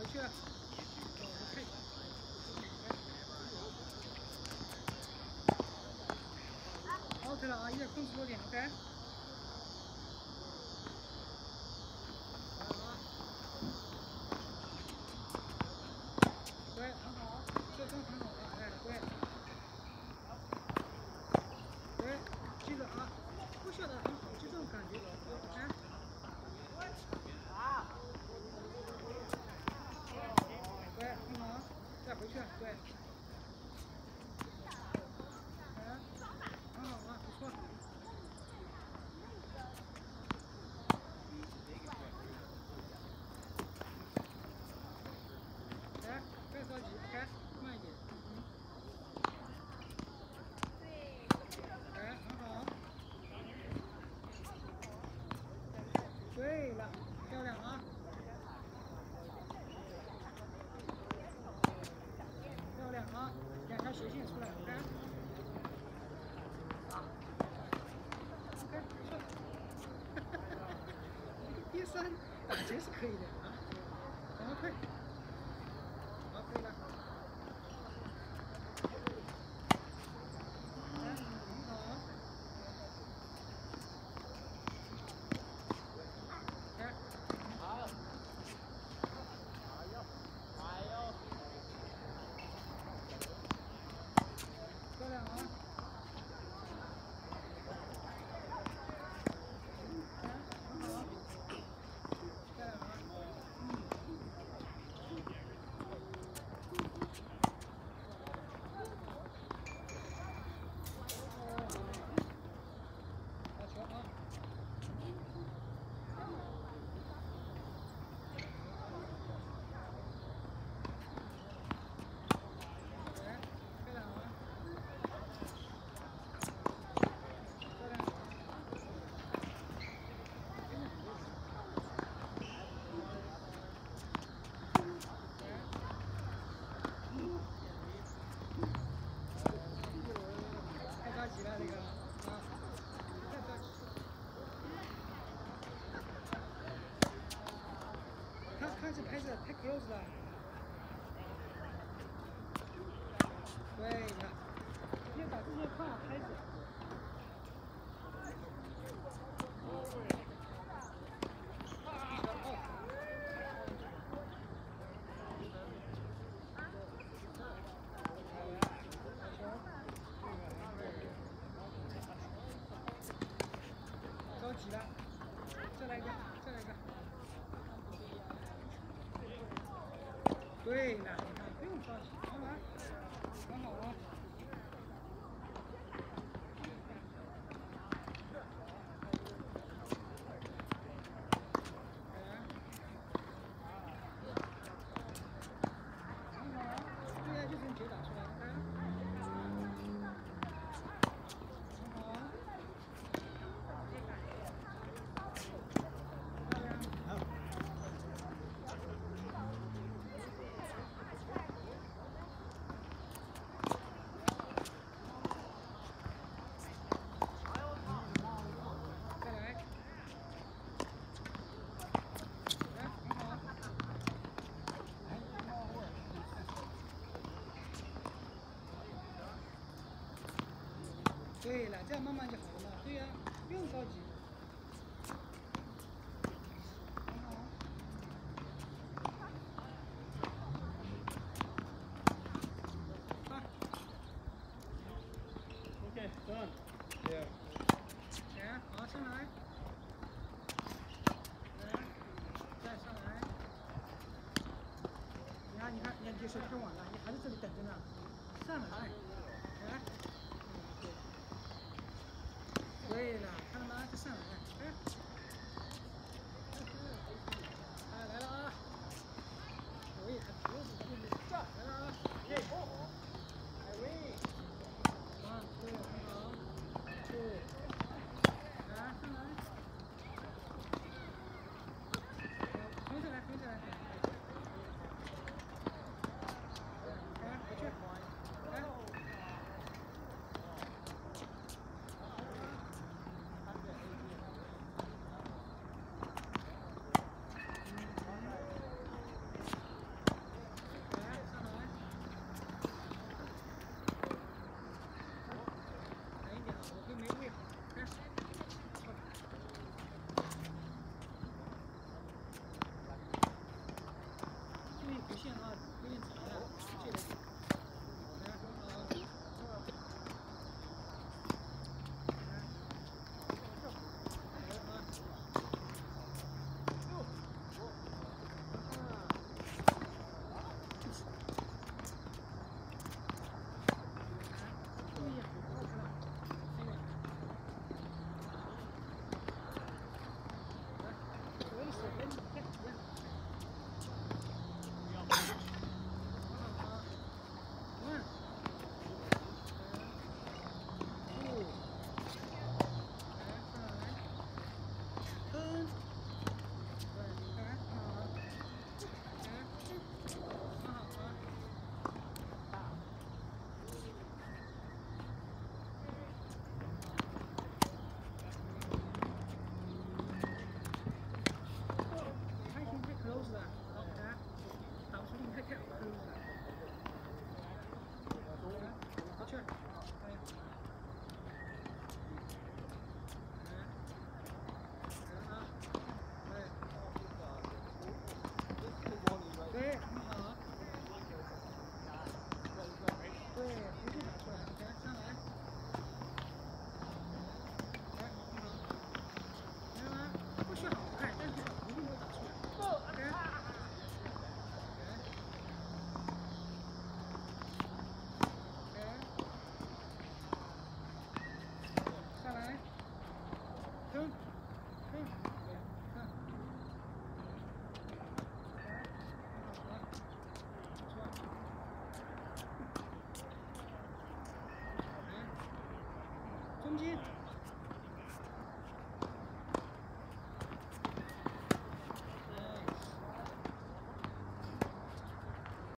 快去、啊。OK 了啊，一点控制多点，OK。This is great. Huh? 这个拍摄太 close 了，对，你要把这些话拍下来。对了。对了，这样慢慢就好了。对呀，不用着急。很好。OK，done。Yeah。Yeah，好，上来？信号有点杂呀，这个。